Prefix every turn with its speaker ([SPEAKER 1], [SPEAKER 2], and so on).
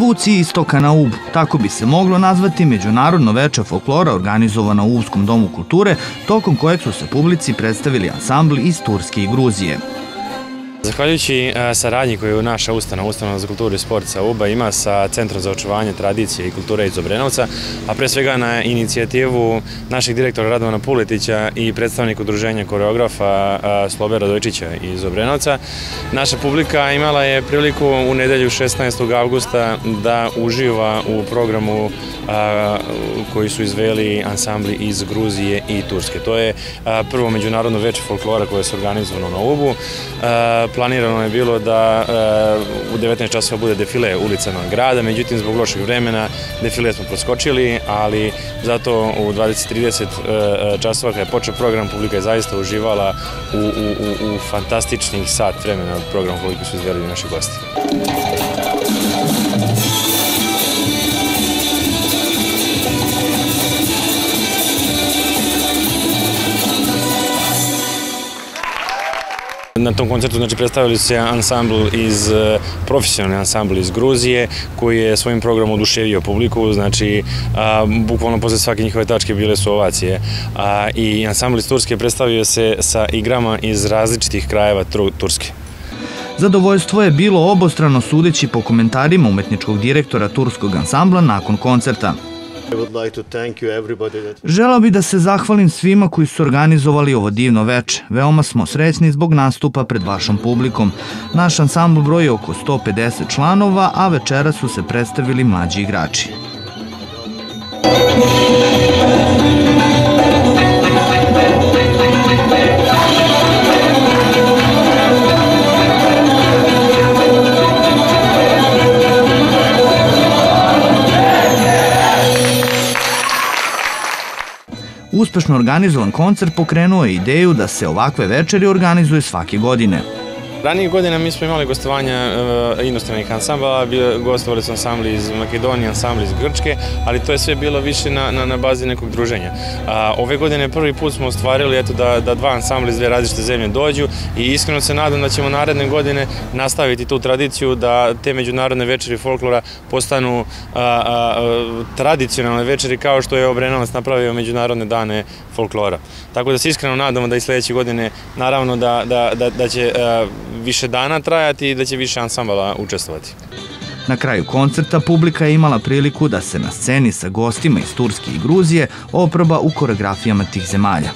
[SPEAKER 1] puci istoka na Ub, tako bi se moglo nazvati Međunarodno veče folklora organizovano u Uvskom domu kulture, tokom kojeg su se publici predstavili ansambli iz Turske i Gruzije.
[SPEAKER 2] Zahvaljujući e, saradnji koju naša ustanova, ustanova za kulturu i sport sa UBA ima sa Centrom za očuvanje tradicije i kulture iz Obrenovca, a pre svega na inicijativu našeg direktora Radovana Puletića i predstavnika udruženja koreografa e, Slobe Radojčića iz Obrenovca, naša publika imala je priliku u nedelju 16. augusta da uživa u programu koji su izveli ansambli iz Gruzije i Turske. To je prvo međunarodno veče folklora koje se organizovano na Ubu planirano je bilo da eh, u 19 časova bude defile ulicama grada, međutim zbog lošeg vremena defile smo proskočili, ali zato u 20.30 eh, časova kada je počeo program, publika je zaista uživala u, u, u, fantastičnih sat vremena programa koliko su izveli naši gosti. Na tom koncertu znači, predstavili se ansambl iz, e, profesionalni ansambl iz Gruzije, koji je svojim programom oduševio publiku, znači, a, bukvalno posle svake njihove tačke bile su ovacije. A, I ansambl iz Turske predstavio se sa igrama iz različitih krajeva Turske.
[SPEAKER 1] Zadovoljstvo je bilo obostrano sudeći po komentarima umetničkog direktora turskog ansambla nakon koncerta. Želao bi da se zahvalim svima koji su organizovali ovo divno veče. Veoma smo srećni zbog nastupa pred vašom publikom. Naš ansambl broji oko 150 članova, a večera su se predstavili mlađi igrači. Uspešno organizovan koncert pokrenuo je ideju da se ovakve večeri organizuje svake godine.
[SPEAKER 2] Ranijih godina mi smo imali gostovanja e, inostranih ansambala, gostovali su ansambli iz Makedonije, ansambli iz Grčke, ali to je sve bilo više na, na, na bazi nekog druženja. A, ove godine prvi put smo ostvarili eto, da, da dva ansambla iz dve različite zemlje dođu i iskreno se nadam da ćemo naredne godine nastaviti tu tradiciju da te međunarodne večeri folklora postanu a, a, tradicionalne večeri kao što je Obrenovac napravio međunarodne dane folklora. Tako da se iskreno nadamo da i sledeće godine naravno da, da, da, da će više dana trajati i da će više ansambala učestvovati.
[SPEAKER 1] Na kraju koncerta publika je imala priliku da se na sceni sa gostima iz Turske i Gruzije oproba u koreografijama tih zemalja.